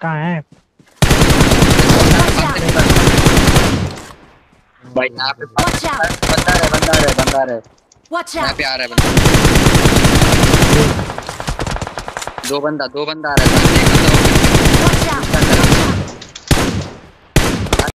कहाँ है? भाई यहाँ पे बंदा रहे बंदा रहे बंदा रहे। यहाँ पे आ रहा है बंदा। दो बंदा दो बंदा आ रहा है।